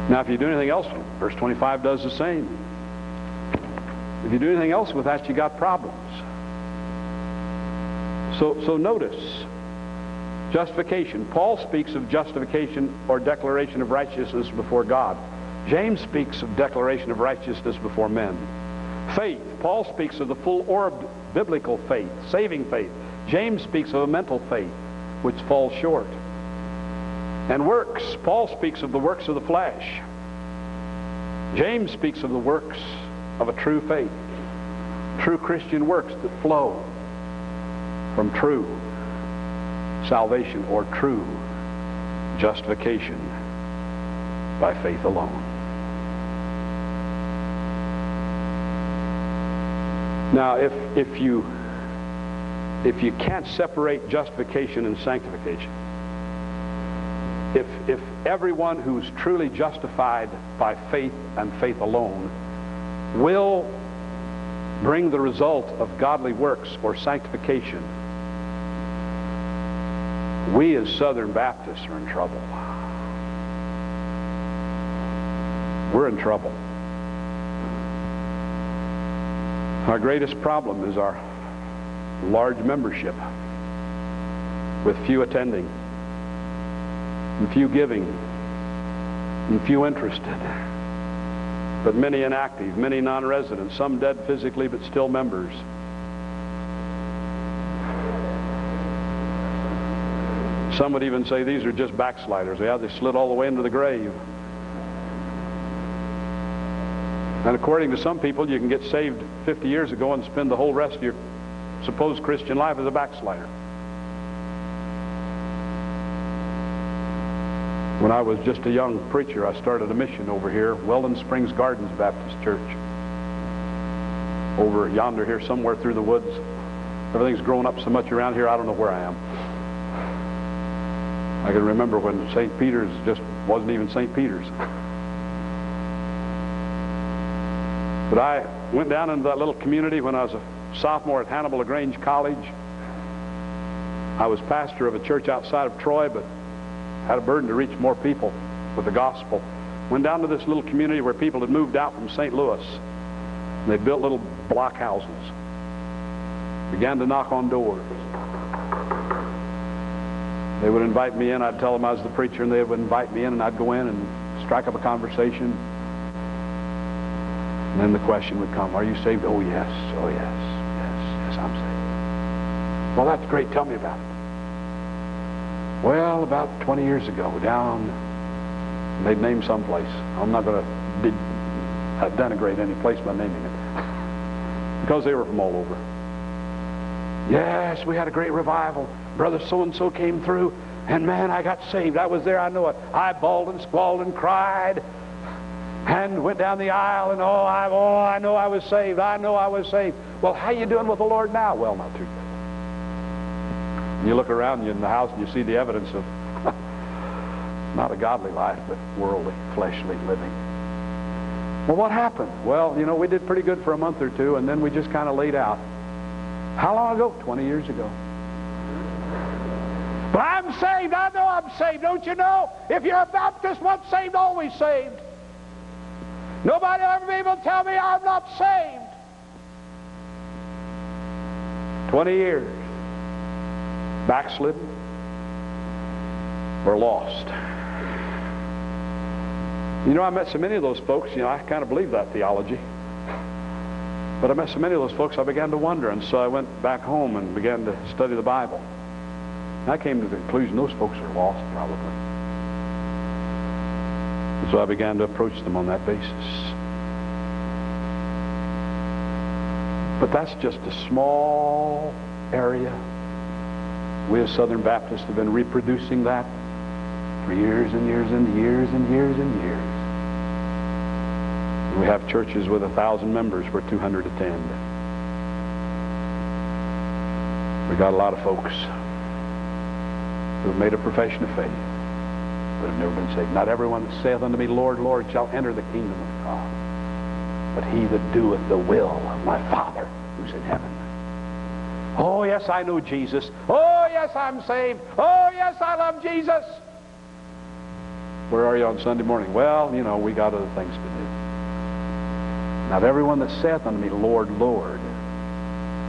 A: Now, if you do anything else, verse 25 does the same. If you do anything else with that, you got problems. So, so notice, justification. Paul speaks of justification or declaration of righteousness before God. James speaks of declaration of righteousness before men. Faith. Paul speaks of the full-orbed biblical faith, saving faith. James speaks of a mental faith, which falls short. And works. Paul speaks of the works of the flesh. James speaks of the works of a true faith, true Christian works that flow from true salvation or true justification by faith alone. Now, if, if, you, if you can't separate justification and sanctification, if, if everyone who's truly justified by faith and faith alone will bring the result of godly works or sanctification, we as Southern Baptists are in trouble. We're in trouble.
B: Our greatest problem is our large membership with few attending and few giving and few interested but many inactive, many non-resident, some dead physically but still members. Some would even say these are just backsliders. Yeah, they slid all the way into the grave. And according to some people, you can get saved 50 years ago and spend the whole rest of your supposed Christian life as a backslider. When I was just a young preacher, I started a mission over here, Weldon Springs Gardens Baptist Church. Over yonder here, somewhere through the woods. Everything's grown up so much around here, I don't know where I am. I can remember when St. Peter's just wasn't even St. Peter's. But I went down into that little community when I was a sophomore at Hannibal LaGrange College. I was pastor of a church outside of Troy, but had a burden to reach more people with the gospel. Went down to this little community where people had moved out from St. Louis. And they built little block houses. Began to knock on doors. They would invite me in. I'd tell them I was the preacher, and they would invite me in, and I'd go in and strike up a conversation. And then the question would come, are you saved? Oh, yes. Oh, yes. Yes. Yes, I'm saved. Well, that's great. Tell me about it. Well, about 20 years ago, down, they'd name some place. I'm not going to denigrate any place by naming it. because they were from all over. Yes, we had a great revival. Brother so-and-so came through, and man, I got saved. I was there, I know it. I bawled and squalled and cried and went down the aisle, and oh, I, oh, I know I was saved. I know I was saved. Well, how you doing with the Lord now? Well, not too good. You look around you in the house and you see the evidence of not a godly life, but worldly, fleshly living. Well, what happened? Well, you know, we did pretty good for a month or two, and then we just kind of laid out. How long ago? 20 years ago. But I'm saved. I know I'm saved. Don't you know? If you're a Baptist, once saved, always saved. Nobody will ever be able to tell me I'm not saved. 20 years backslidden, or lost. You know, I met so many of those folks, you know, I kind of believe that theology. But I met so many of those folks, I began to wonder, and so I went back home and began to study the Bible. And I came to the conclusion those folks are lost, probably. And so I began to approach them on that basis. But that's just a small area we as Southern Baptists have been reproducing that for years and years and years and years and years. We have churches with a thousand members where 200 attend. We got a lot of folks who have made a profession of faith but have never been saved. Not everyone that saith unto me, Lord, Lord, shall enter the kingdom of God, but he that doeth the will of my Father who's in heaven. Oh, yes, I know Jesus. Oh, yes, I'm saved. Oh, yes, I love Jesus. Where are you on Sunday morning? Well, you know, we got other things to do. Not everyone that saith unto me, Lord, Lord.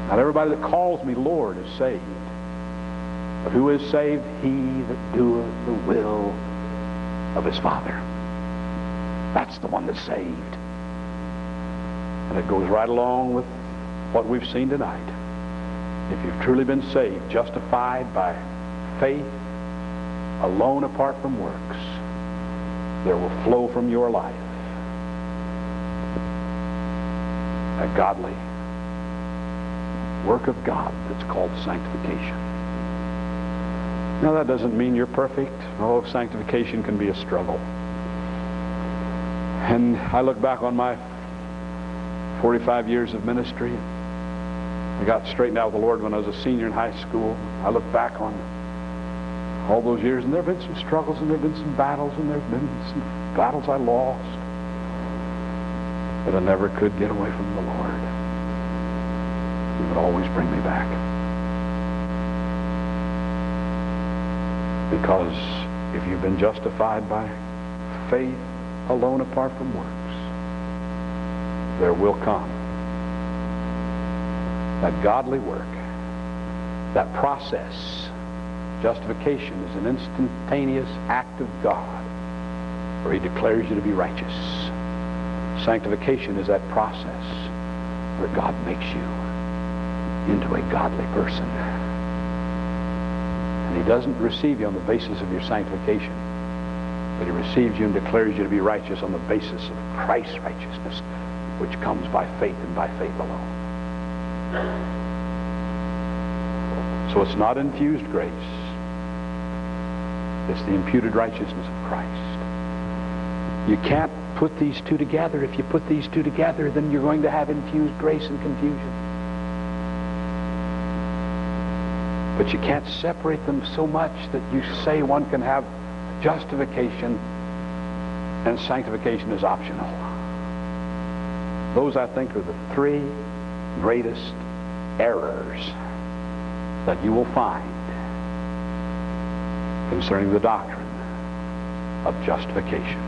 B: Not everybody that calls me Lord is saved. But who is saved? He that doeth the will of his Father. That's the one that's saved. And it goes right along with what we've seen tonight. If you've truly been saved, justified by faith, alone apart from works, there will flow from your life a godly work of God that's called sanctification. Now that doesn't mean you're perfect. Oh, sanctification can be a struggle. And I look back on my 45 years of ministry I got straightened out with the Lord when I was a senior in high school. I look back on all those years, and there have been some struggles, and there have been some battles, and there have been some battles I lost. But I never could get away from the Lord. He would always bring me back. Because if you've been justified by faith alone apart from works, there will come that godly work, that process. Justification is an instantaneous act of God where he declares you to be righteous. Sanctification is that process where God makes you into a godly person. And he doesn't receive you on the basis of your sanctification, but he receives you and declares you to be righteous on the basis of Christ's righteousness, which comes by faith and by faith alone. So it's not infused grace. It's the imputed righteousness of Christ. You can't put these two together. If you put these two together, then you're going to have infused grace and confusion. But you can't separate them so much that you say one can have justification and sanctification is optional. Those, I think, are the three greatest errors that you will find concerning the doctrine of justification.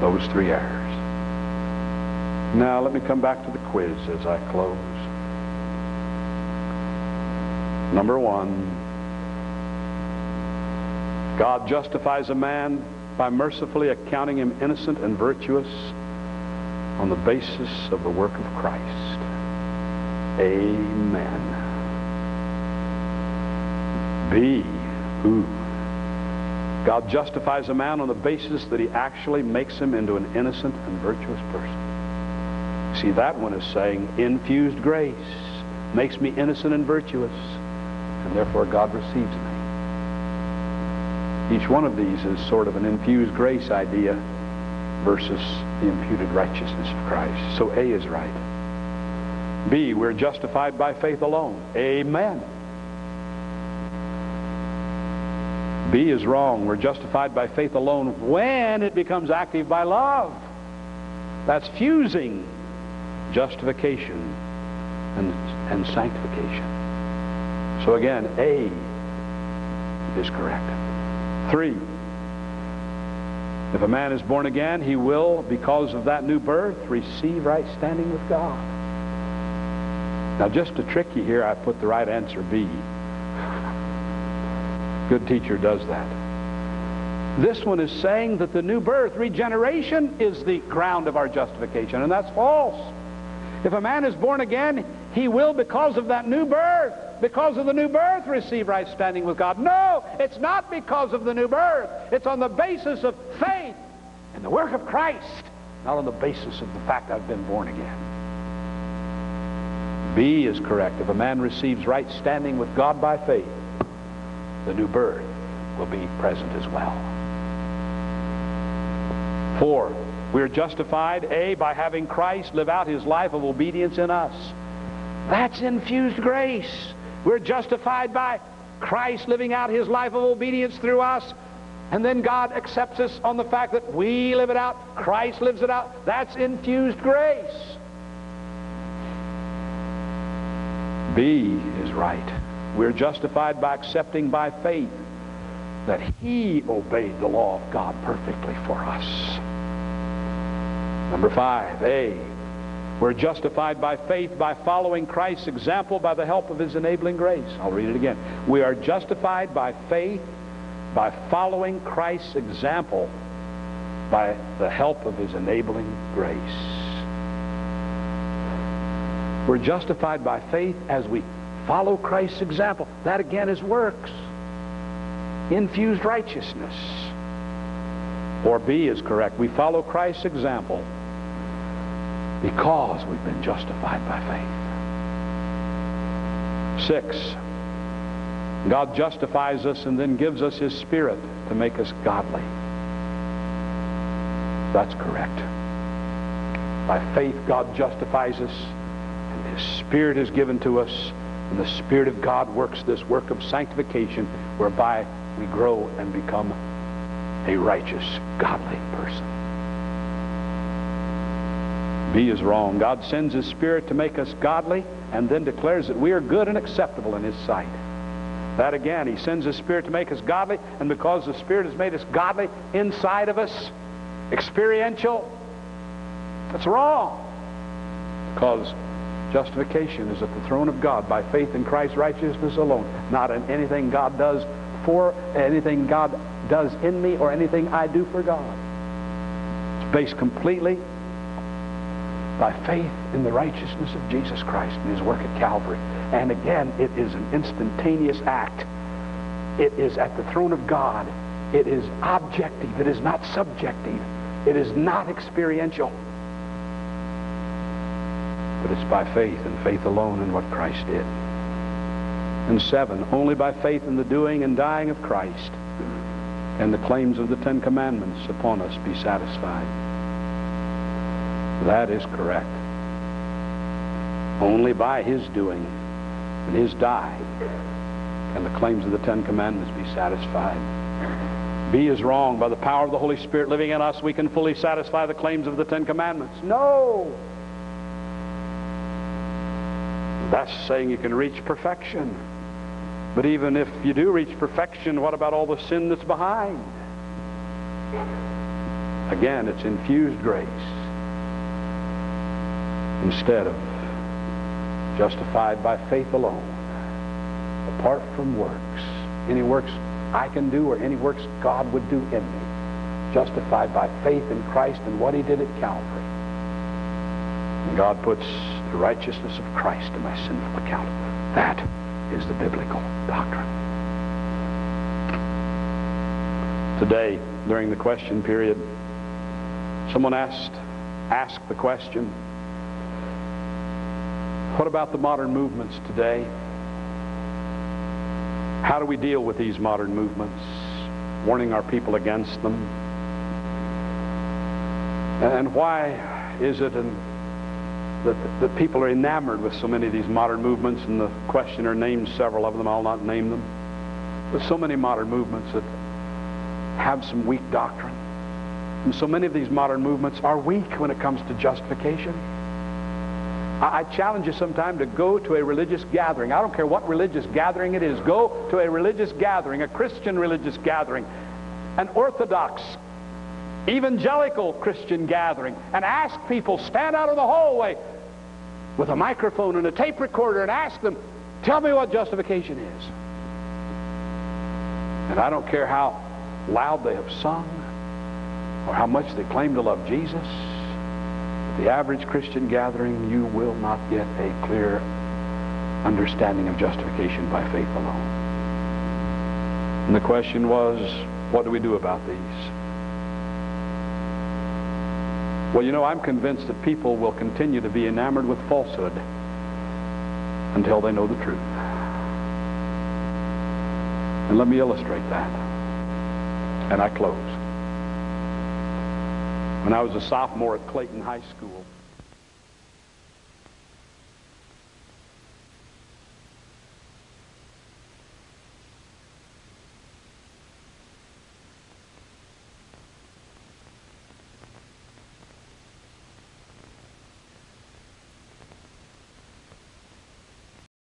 B: Those three errors. Now, let me come back to the quiz as I close. Number one, God justifies a man by mercifully accounting him innocent and virtuous on the basis of the work of Christ. Amen. B. who? God justifies a man on the basis that he actually makes him into an innocent and virtuous person. See, that one is saying infused grace makes me innocent and virtuous, and therefore God receives me. Each one of these is sort of an infused grace idea versus the imputed righteousness of Christ. So A is right. B, we're justified by faith alone. Amen. B is wrong. We're justified by faith alone when it becomes active by love. That's fusing justification and, and sanctification. So again, A is correct. Three, if a man is born again, he will, because of that new birth, receive right standing with God. Now, just to trick you here, I put the right answer B. Good teacher does that. This one is saying that the new birth, regeneration, is the ground of our justification, and that's false. If a man is born again, he will, because of that new birth, because of the new birth, receive right standing with God. No, it's not because of the new birth. It's on the basis of faith and the work of Christ, not on the basis of the fact I've been born again. B is correct. If a man receives right standing with God by faith, the new birth will be present as well. Four, we are justified, A, by having Christ live out his life of obedience in us. That's infused grace. We're justified by Christ living out his life of obedience through us. And then God accepts us on the fact that we live it out, Christ lives it out. That's infused grace. B is right. We're justified by accepting by faith that he obeyed the law of God perfectly for us. Number five, A. We're justified by faith by following Christ's example by the help of his enabling grace. I'll read it again. We are justified by faith by following Christ's example by the help of his enabling grace. We're justified by faith as we Follow Christ's example. That again is works. Infused righteousness. Or B is correct. We follow Christ's example because we've been justified by faith. Six, God justifies us and then gives us His Spirit to make us godly. That's correct. By faith, God justifies us, and His Spirit is given to us and the Spirit of God works this work of sanctification whereby we grow and become a righteous, godly person. B is wrong. God sends His Spirit to make us godly and then declares that we are good and acceptable in His sight. That again, He sends His Spirit to make us godly, and because the Spirit has made us godly inside of us, experiential, that's wrong. Because Justification is at the throne of God by faith in Christ's righteousness alone, not in anything God does for, anything God does in me, or anything I do for God. It's based completely by faith in the righteousness of Jesus Christ and his work at Calvary. And again, it is an instantaneous act. It is at the throne of God. It is objective. It is not subjective. It is not experiential. But it's by faith and faith alone in what Christ did. And seven, only by faith in the doing and dying of Christ can the claims of the Ten Commandments upon us be satisfied. That is correct. Only by his doing and his dying can the claims of the Ten Commandments be satisfied. B is wrong. By the power of the Holy Spirit living in us, we can fully satisfy the claims of the Ten Commandments. No! That's saying you can reach perfection. But even if you do reach perfection, what about all the sin that's behind? Again, it's infused grace instead of justified by faith alone, apart from works. Any works I can do or any works God would do in me, justified by faith in Christ and what he did at Calvary. And God puts the righteousness of Christ to my sinful account. That is the biblical doctrine. Today, during the question period, someone asked, asked the question, what about the modern movements today? How do we deal with these modern movements? Warning our people against them. And why is it that, that people are enamored with so many of these modern movements, and the questioner named several of them. I'll not name them. But so many modern movements that have some weak doctrine. And so many of these modern movements are weak when it comes to justification. I, challenge you sometime to go to a religious gathering. I don't care what religious gathering it is. Go to a religious gathering, a Christian religious gathering, an Orthodox evangelical Christian gathering and ask people, stand out in the hallway with a microphone and a tape recorder and ask them, tell me what justification is. And I don't care how loud they have sung or how much they claim to love Jesus. The average Christian gathering, you will not get a clear understanding of justification by faith alone. And the question was, what do we do about these? Well, you know, I'm convinced that people will continue to be enamored with falsehood until they know the truth. And let me illustrate that. And I close. When I was a sophomore at Clayton High School,